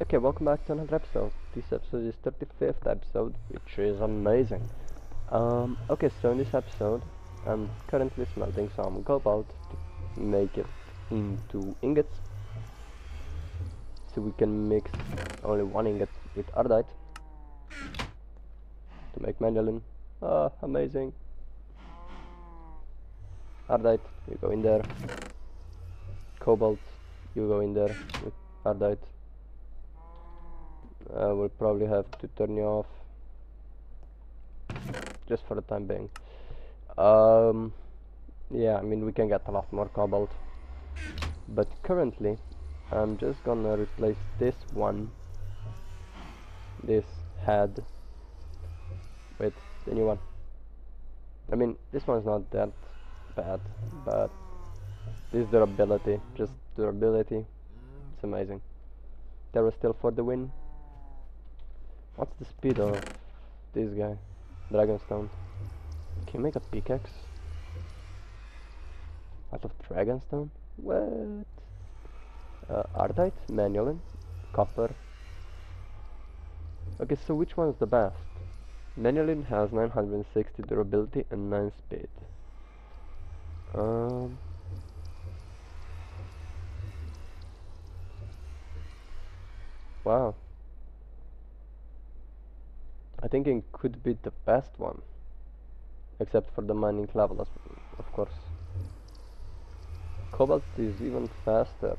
Okay, welcome back to another episode. This episode is 35th episode, which is amazing. Um, okay, so in this episode, I'm currently smelting some cobalt to make it into ingots. So we can mix only one ingot with ardite to make manyullyn. Ah, amazing. Ardite, you go in there. Cobalt, you go in there with ardite. I will probably have to turn you off just for the time being. Um, yeah, I mean we can get a lot more cobalt, but currently I'm just gonna replace this one, this head, with the new one. I mean this one's not that bad, but this durability, just durability, it's amazing. There was still for the win. What's the speed of this guy? Dragonstone. Can you make a pickaxe? Out of Dragonstone? What? Uh, Ardite? Manyullyn? Copper? Okay, so which one is the best? Manyullyn has 960 durability and 9 speed. Um... Wow. I think it could be the best one. Except for the mining level, of course. Cobalt is even faster.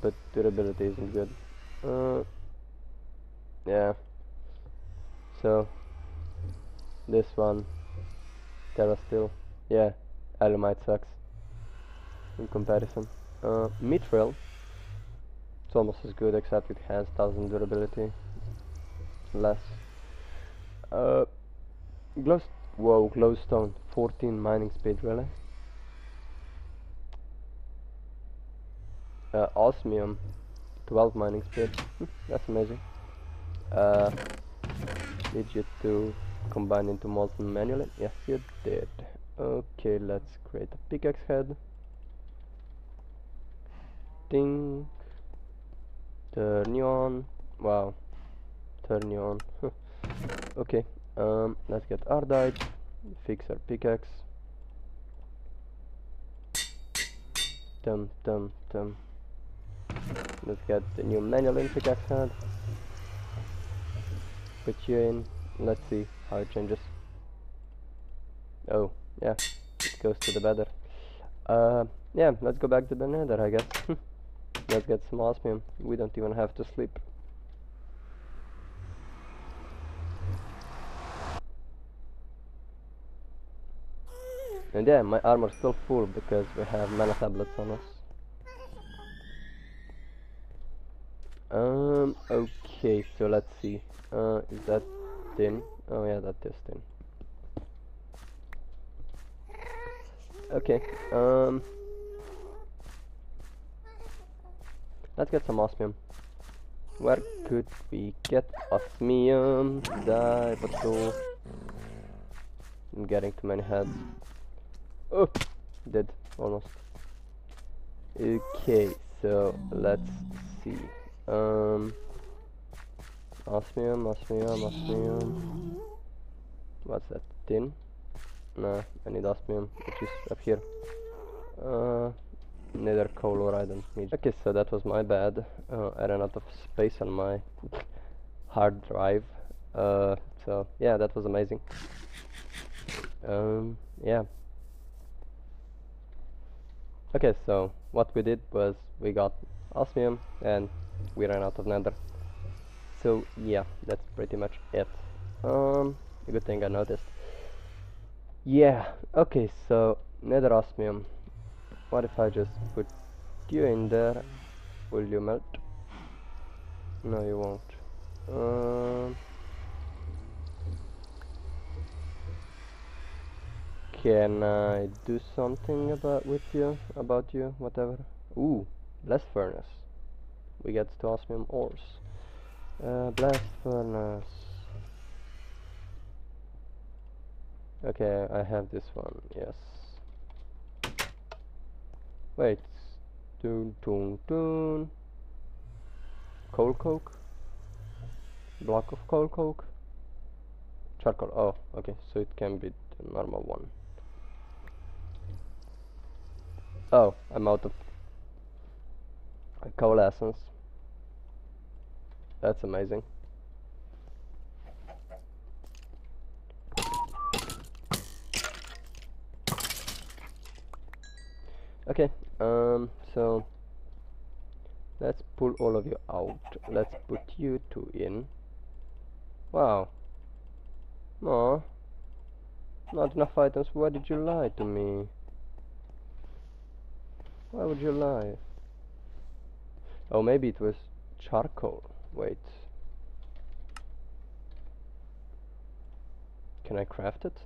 But durability isn't good. Uh, yeah. So, this one, Terra Steel. Yeah, Alumite sucks. In comparison. Uh, Mithril. It's almost as good except it has 1000 durability less. Uh, glow. Whoa, glowstone. 14 mining speed, really? Uh, osmium. 12 mining speed. That's amazing. Uh, did you two combine into molten manyullyn? Yes, you did. Okay, let's create a pickaxe head. Ding. Turn you on. Wow turn you on. Okay um, let's get ardite fix our pickaxe. Tum tum tum let's get the new manyullyn pickaxe head. Put you in. Let's see how it changes. Oh yeah it goes to the better. Uh, yeah let's go back to the nether I guess. Let's get some osmium. We don't even have to sleep And yeah, my armor's still full because we have mana tablets on us. Um, okay, so let's see. Uh, is that tin? Oh yeah, that is tin. Okay, um... Let's get some osmium. Where could we get osmium? Die, patrol. I'm getting too many heads. Oh, dead almost. Okay, so let's see. Um, osmium, osmium, osmium. What's that? Tin? Nah, I need osmium, which is up here. Uh, nether color I don't need. Okay, so that was my bad. Uh, I ran out of space on my hard drive. Uh, so yeah, that was amazing. Um, yeah. Okay, so what we did was we got osmium and we ran out of nether. So yeah, that's pretty much it. Um, good thing I noticed. Yeah, okay, so nether osmium. What if I just put you in there? Will you melt? No, you won't. Um, Can I do something about with you, about you, whatever? Ooh, blast furnace. We get to osmium ores. Uh, blast furnace. Okay, I have this one, yes. Wait. Dun dun dun. coal coke. Block of coal coke. Charcoal. Oh, okay. So it can be the normal one. Oh, I'm out of coal essence. That's amazing. Okay, um, so let's pull all of you out. Let's put you two in. Wow. No. Not enough items. Why did you lie to me? Why would you lie? Oh, maybe it was charcoal. Wait. Can I craft it?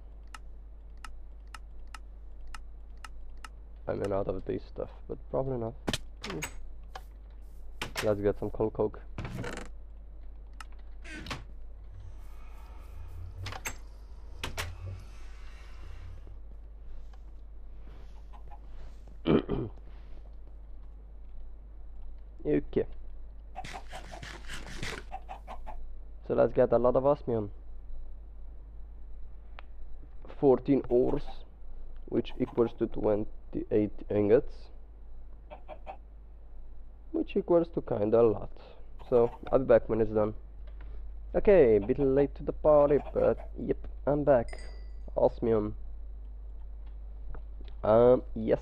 I'm in out of this stuff, but probably not. Mm. Let's get some coal coke. okay. So let's get a lot of osmium. 14 ores, which equals to 28 ingots. Which equals to kinda a lot. So, I'll be back when it's done. Okay, a bit late to the party, but yep, I'm back. Osmium. Um, yes.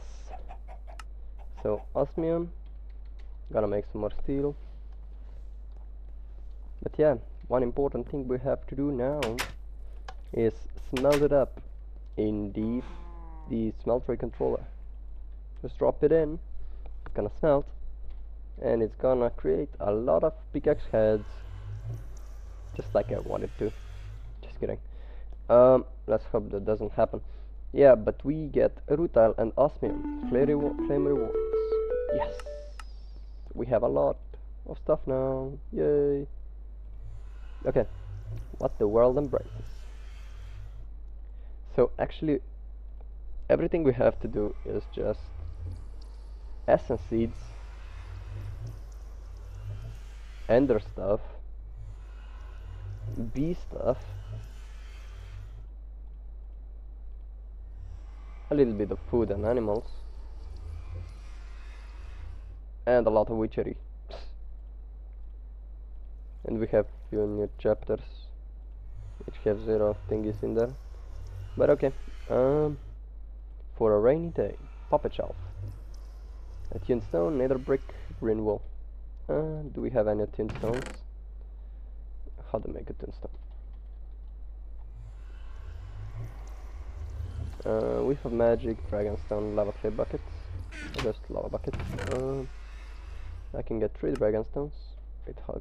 So, osmium. Gonna make some more steel. But yeah, one important thing we have to do now is smelt it up in the the controller. Just drop it in, it's gonna smelt, and it's gonna create a lot of pickaxe heads, just like I wanted to. Just kidding. Um, let's hope that doesn't happen. Yeah, but we get rutile and osmium, flame, rewa flame rewards. Yes, we have a lot of stuff now. Yay! Okay, what the world embraces. So actually, everything we have to do is just essence seeds, ender stuff, bee stuff, a little bit of food and animals, and a lot of witchery. And we have few new chapters which have zero thingies in there. But okay, um, for a rainy day, puppet shelf, attuned stone, nether brick, green wool. Uh, do we have any tune stones? How to make attuned stone? Uh, we have magic, dragonstone, lava clay buckets, just lava buckets. Uh, I can get three dragonstones. Uh,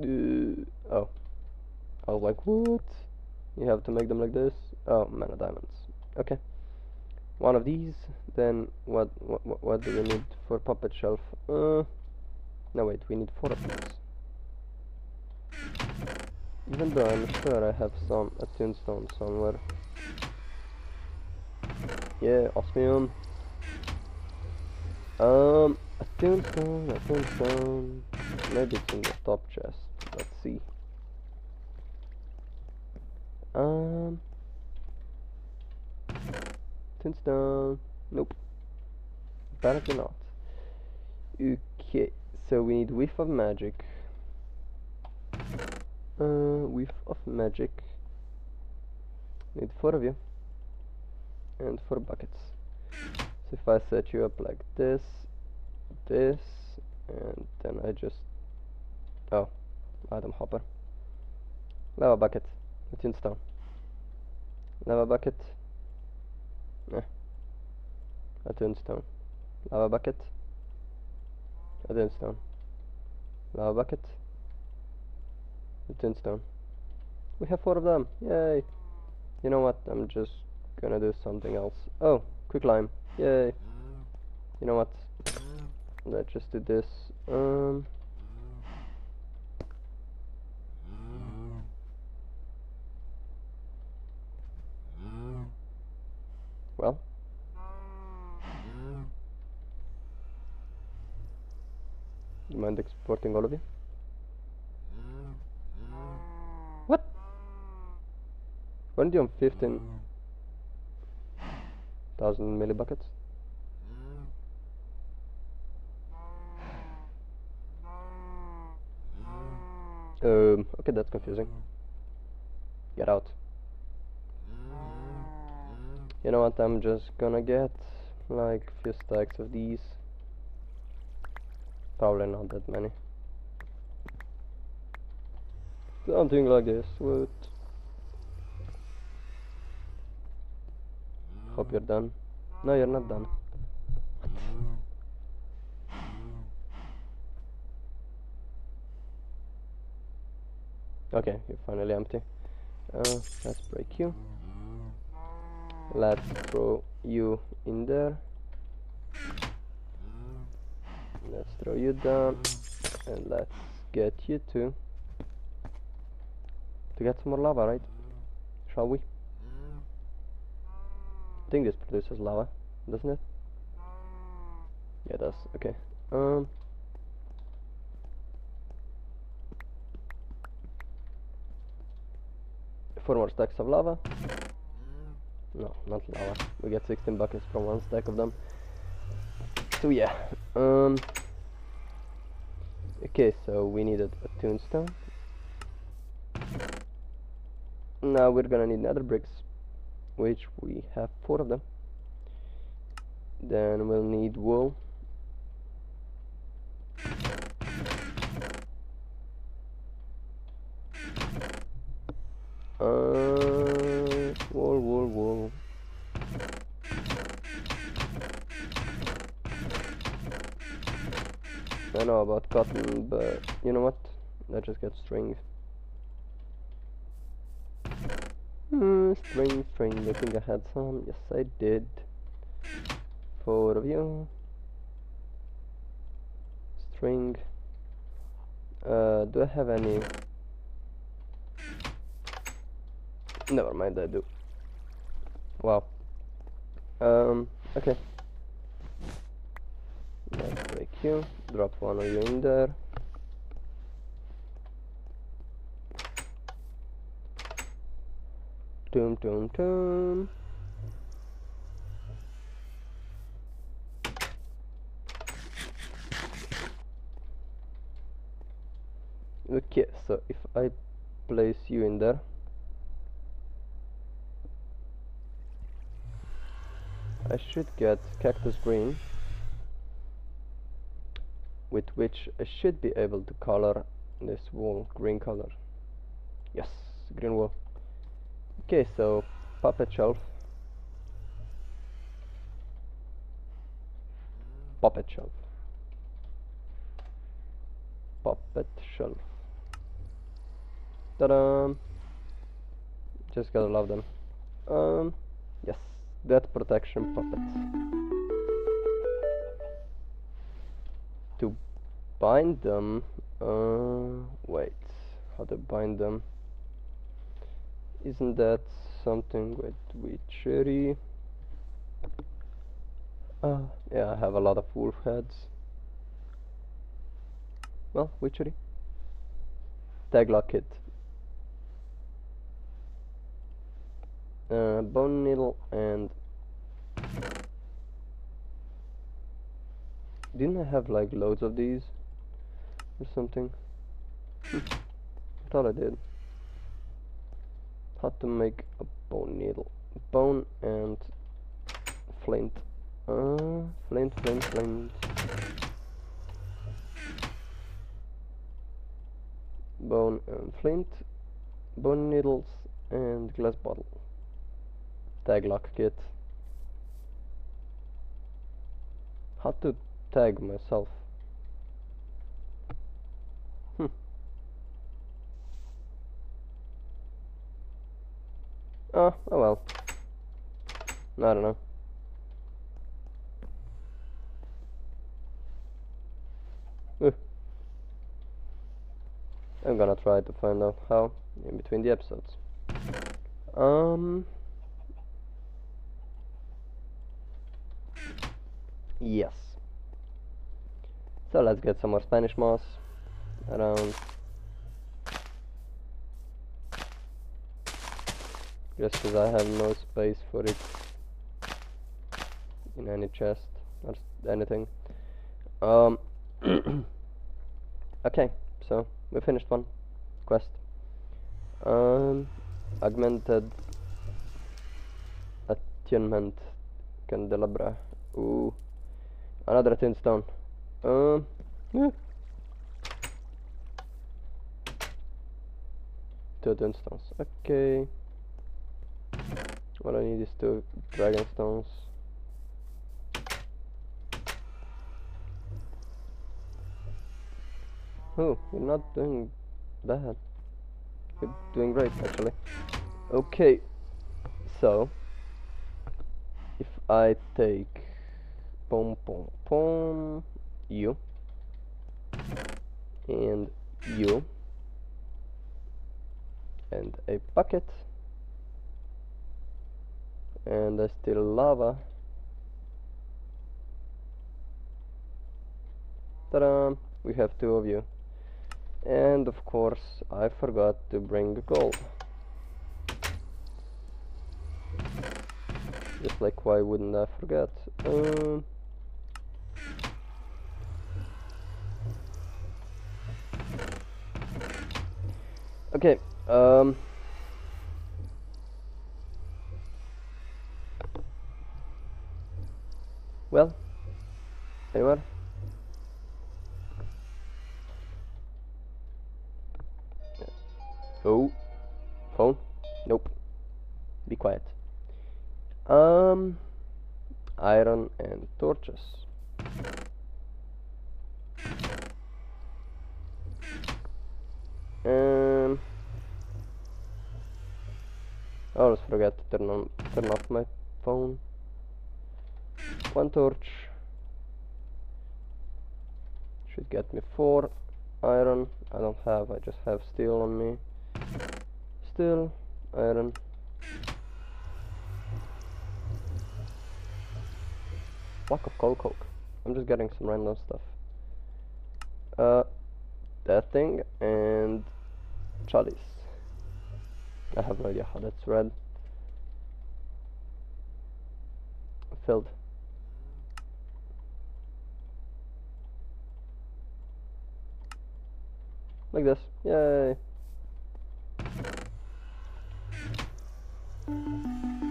oh, I was like, what? You have to make them like this. Oh, mana diamonds. Okay. One of these. Then what? What? What do we need for puppet shelf? Uh. No wait, we need four of these. Even though I'm sure I have some a tombstone somewhere. Yeah, osmium. Um, a tombstone, a tombstone. Maybe it's in the top chest. Let's see. Um, tombstone. Nope. Apparently not. Okay, so we need whiff of magic. Uh, whiff of magic. Need four of you. And four buckets. If I set you up like this, this, and then I just... Oh, item hopper. Lava bucket. It's in stone. Lava bucket. Eh. A tombstone. Lava bucket. A tombstone. Lava bucket. A tombstone. We have four of them. Yay. You know what? I'm just gonna do something else. Oh, quick lime. Yay. Mm. You know what? Mm. Let's just do this. Um. Mm. Well. You mind exporting all of you? What? Weren't you on 15,000 millibuckets? Um, okay, that's confusing. Get out. You know what, I'm just gonna get like a few stacks of these. Probably not that many. Something like this would. Hope you're done. No, you're not done. Okay, you're finally empty. Uh, let's break you. Let's throw you in there. Let's throw you down. And let's get you to to get some more lava, right? Shall we? I think this produces lava, doesn't it? Yeah, it does. Okay. Um. Four more stacks of lava. No, not lava. We get 16 buckets from one stack of them. So yeah. Um. Okay, so we needed a tombstone. Now we're gonna need nether bricks, which we have four of them. Then we'll need wool. Uh, wool, wool, wool. I know about cotton, but you know what? Let's just get string. String, string. I think I had some. Yes, I did. Four of you. String. Uh, do I have any? Never mind, I do. Wow. Um, okay. Let's break you. Drop one of you in there. Doom, doom, doom. Okay, so if I place you in there, I should get cactus green, with which I should be able to color this wall green color. Yes, green wall. Okay, so puppet shelf. Puppet shelf. Puppet shelf. Ta-da! Just gotta love them. Um, yes, death protection puppets. To bind them, uh, wait, how to bind them? Isn't that something with witchery? Uh, yeah, I have a lot of wolf heads. Well, witchery. Taglock kit. Uh, bone needle and didn't I have like loads of these or something? I thought I did how to make a bone needle. Bone and flint. Uh, flint flint flint. Bone and flint. Bone needles and glass bottle. Tag lock kit. How to tag myself Oh, oh well. I don't know. I'm gonna try to find out how in between the episodes. Um. Yes. So let's get some more Spanish moss around. Just because I have no space for it in any chest or anything. Um. okay, so we finished one quest. Um, augmented attunement candelabra. Ooh, another tin stone. Um, yeah. Two tin stones. Okay. What I need is two dragon stones. Oh, you're not doing bad. You're doing great, actually. Okay, so if I take pom pom pom you and you and a bucket and I still lava. Ta-da! We have two of you. And of course, I forgot to bring the gold. Just like why wouldn't I forget? Um, okay. Um. Well, anyone? Oh, phone? Nope. Be quiet. Um, iron and torches. Um, I always forget to turn on, turn off my phone. One torch should get me four iron. I don't have. I just have steel on me. Steel, iron. Block of coal coke. I'm just getting some random stuff. Uh, that thing and chalice. I have no idea how that's read. Filled. Like this. Yay.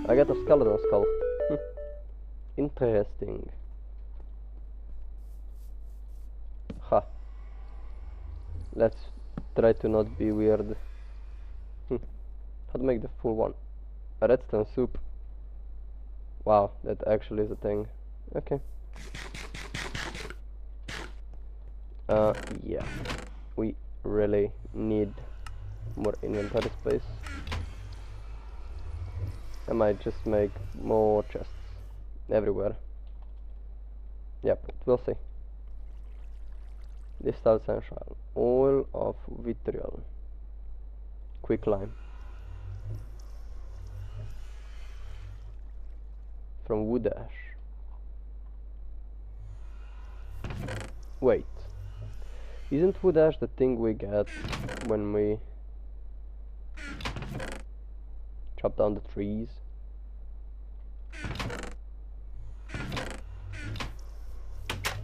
I got a skeleton skull. Interesting. Ha. Let's try to not be weird. Hmm. How to make the full one? A redstone soup. Wow, that actually is a thing. Okay. Uh, yeah. We really need more inventory space. I might just make more chests everywhere. Yep, we'll see. This is essential. Oil of vitriol. Quick lime. From wood ash. Wait. Isn't wood ash the thing we get when we chop down the trees?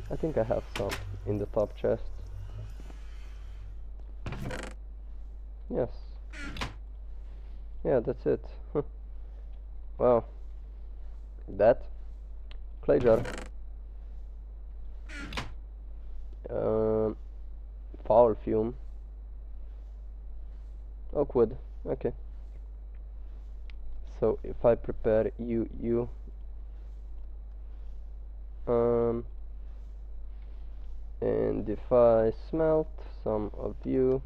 I think I have some in the top chest. Yes. Yeah, that's it. Wow. That. Clay jar. Um, foul fume. Oak wood. Okay. So if I prepare you, you. Um, and if I smelt some of you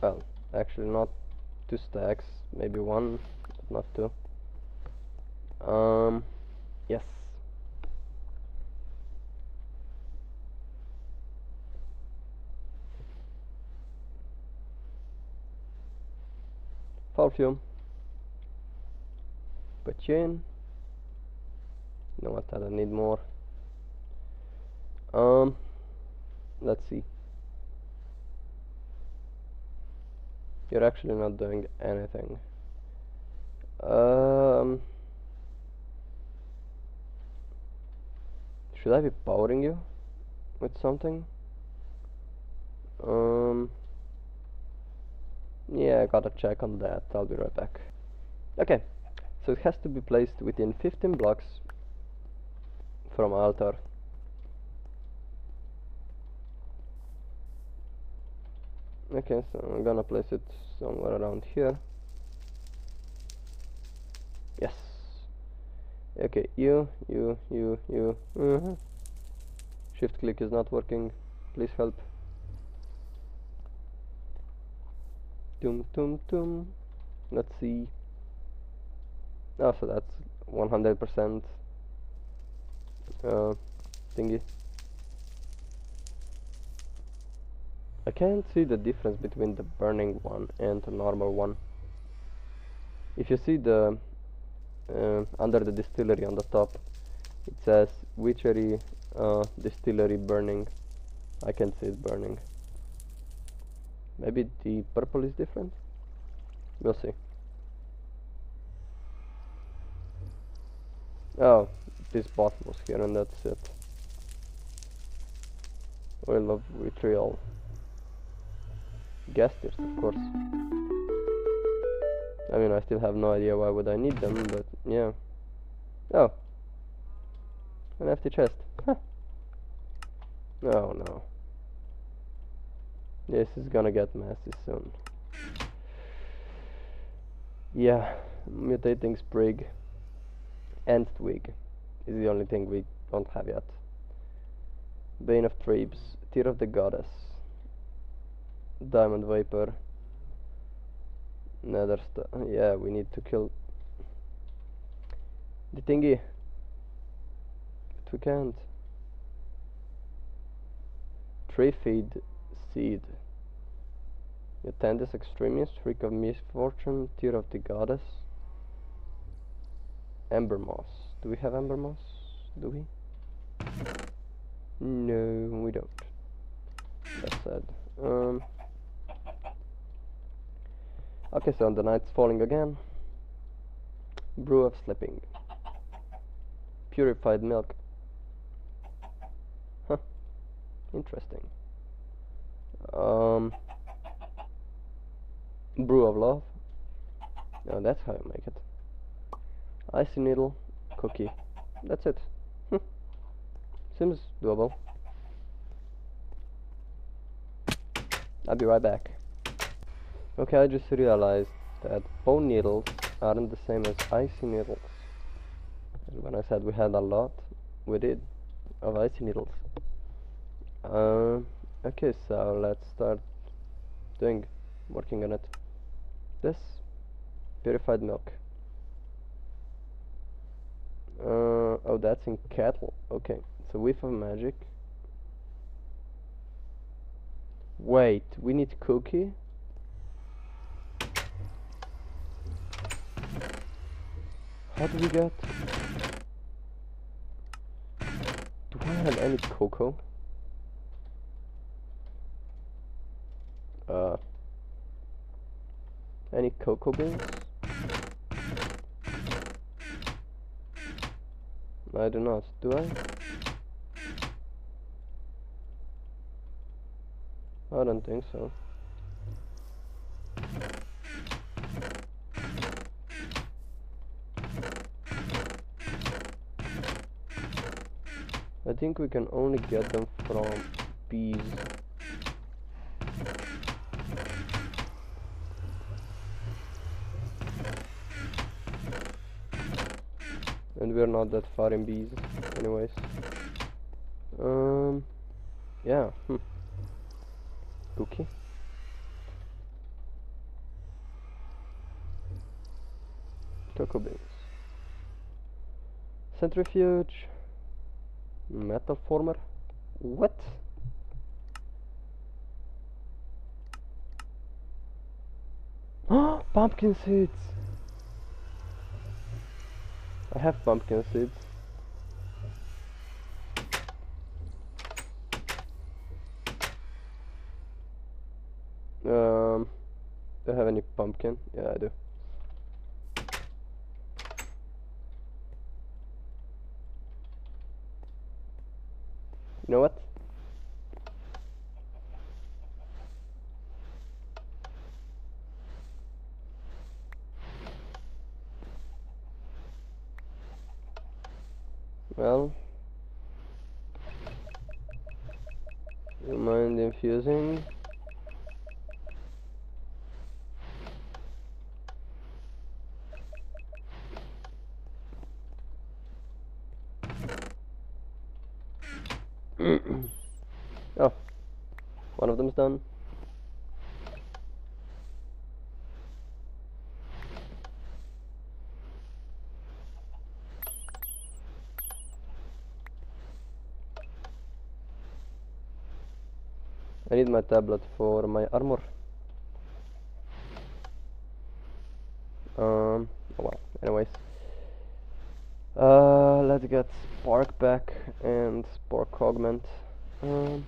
well actually not two stacks maybe one not two um yes perfume But you in you know what I need more Um, let's see. You're actually not doing anything. Um, should I be powering you with something? Um, yeah, I gotta check on that. I'll be right back. Okay, so it has to be placed within 15 blocks from altar. Okay, so I'm gonna place it somewhere around here. Yes. Okay, you, you, you, you. -huh. Shift click is not working. Please help. Tum tum tum. Let's see. Oh, so that's 100% uh, thingy. I can't see the difference between the burning one and the normal one. If you see the uh, under the distillery on the top, it says witchery uh, distillery burning. I can see it burning. Maybe the purple is different? We'll see. Oh, this bot was here and that's it. Oil of vitriol. Gas of course. I mean, I still have no idea why would I need them, but yeah. Oh. An empty chest. Huh. Oh no. This is gonna get messy soon. Yeah, mutating sprig and twig is the only thing we don't have yet. Bane of Thebes, Tear of the Goddess, Diamond Vapor, Nether. Yeah, we need to kill the thingy. But we can't. Tree feed seed. Mutandis extremis, reek of misfortune, tear of the goddess. Ember moss. Do we have ember moss? Do we? No, we don't. That's sad. Um. Okay, so the night's falling again. Brew of sleeping. Purified milk. Huh. Interesting. Um. Brew of love. That's how you make it. Icy needle, cookie. That's it. Hm. Seems doable. I'll be right back. Okay, I just realized that bone needles aren't the same as icy needles. And when I said we had a lot, we did, of icy needles. Uh, okay, so let's start doing, working on it. This, purified milk. Uh, oh, that's in kettle. Okay, so whiff of magic. Wait, we need cookie? How do we get? Do I have any cocoa? Uh, any cocoa beans? I do not, do I? I don't think so. I think we can only get them from bees. And we're not that far in bees, anyways. Um, yeah. Hmm. Cookie. Cocoa beans. Centrifuge. Metal former? What? pumpkin seeds! I have pumpkin seeds. Um, do I have any pumpkin? Yeah, I do. You know what? Well, you mind infusing? oh, one of them's done. Need my tablet for my armor. Um, oh well, anyways. Uh, let's get Spark back and Spark Augment. Um,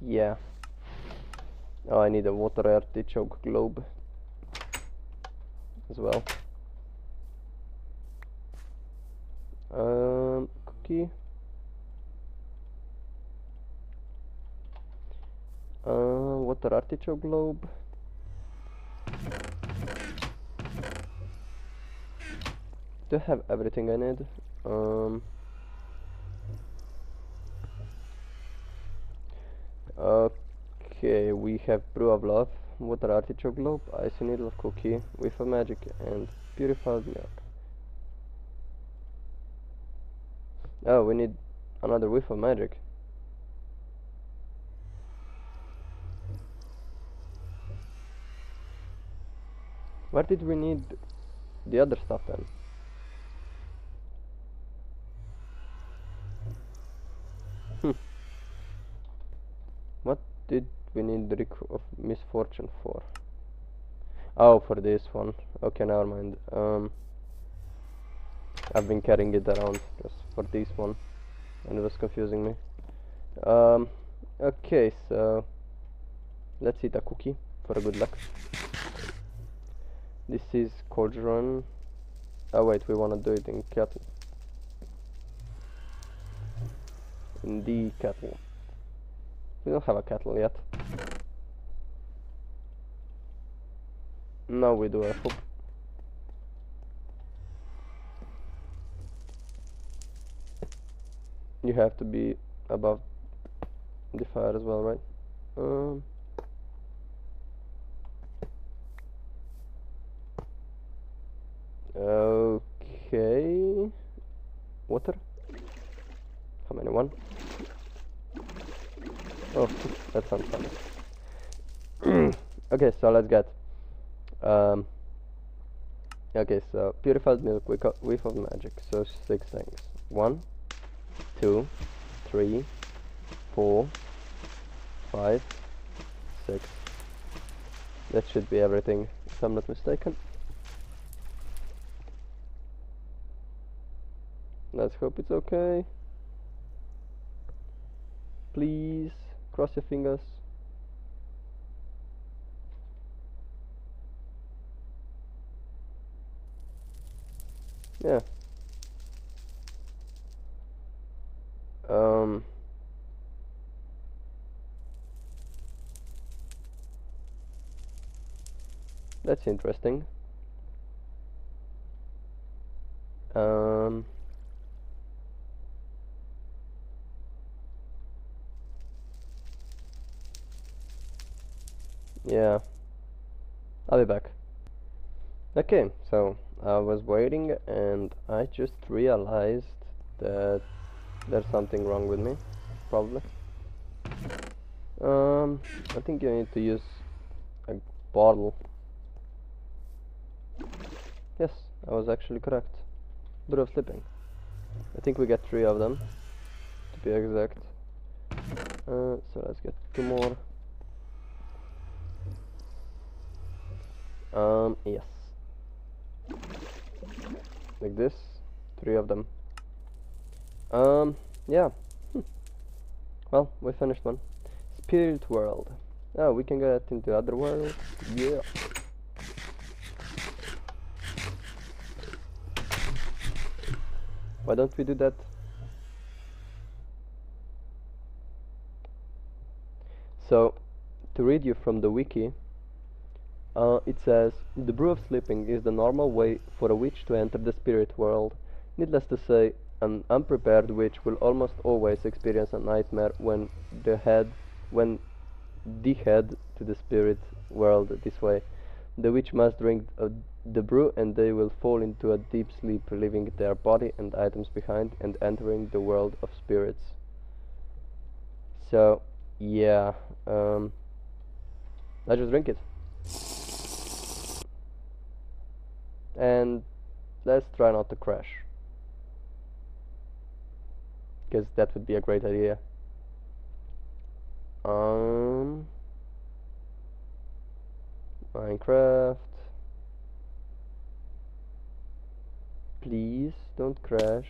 yeah. Oh, I need a Water Artichoke Globe as well. Um, cookie. Uh, Water Artichoke Globe. Do I have everything I need? Um. Okay, we have Brew of Love, Water Artichoke Globe, Icy Needle of Cookie, Whiff of Magic, and Purified Milk. Oh, we need another Whiff of Magic. Where did we need the other stuff then? Hmm. What did we need the Reek of Misfortune for? Oh, for this one. Okay, never mind. Um, I've been carrying it around just for this one, and it was confusing me. Um, okay, so let's eat a cookie for a good luck. This is Cauldron. Oh wait, we wanna do it in kettle. In the kettle. We don't have a kettle yet. Now we do, I hope. You have to be above the fire as well, right? Um, okay. Water? How many? One? Oh, that sounds funny. okay, so let's get. Um, okay, so purified milk, we got whiff of magic. So six things. One, two, three, four, five, six. That should be everything, if I'm not mistaken. Let's hope it's okay. Please, cross your fingers. Yeah. Um. That's interesting. Um. Yeah. I'll be back. Okay, so I was waiting and I just realized that there's something wrong with me, probably. Um, I think you need to use a bottle. Yes, I was actually correct. Bit of slipping. I think we get three of them, to be exact. Uh, so let's get two more. Um, yes. Like this. Three of them. Um, yeah. Hmm. Well, we finished one. Spirit World. Oh, we can get into other world. Yeah. Why don't we do that? So, to read you from the wiki, uh, it says, The brew of sleeping is the normal way for a witch to enter the spirit world. Needless to say, an unprepared witch will almost always experience a nightmare when the head when the head to the spirit world this way. The witch must drink uh, the brew and they will fall into a deep sleep, leaving their body and items behind and entering the world of spirits. So, yeah, um, let's just drink it. And let's try not to crash. Because that would be a great idea. Um, Minecraft. Please don't crash.